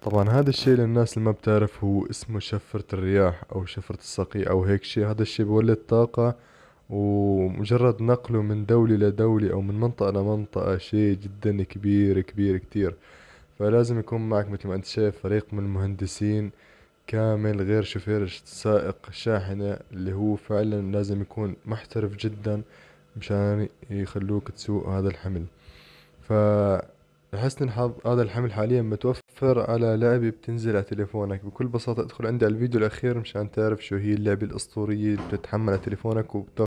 طبعا هذا الشيء للناس اللي ما بتعرف هو اسمه شفرة الرياح أو شفرة الصقيع أو هيك شيء. هذا الشيء بولد طاقة ومجرد نقله من دولة لدولة أو من منطقة لمنطقة شيء جدا كبير كبير كتير. فلازم يكون معك مثل ما أنت شايف فريق من المهندسين كامل غير شوفير سائق شاحنة اللي هو فعلا لازم يكون محترف جدا مشان يخلوك تسوق هذا الحمل. ف لحسن الحظ هذا الحمل حاليا متوفر على لعبة بتنزل على تليفونك. بكل بساطة ادخل عندي على الفيديو الأخير مشان تعرف شو هي اللعبة الأسطورية اللي بتتحمل على تليفونك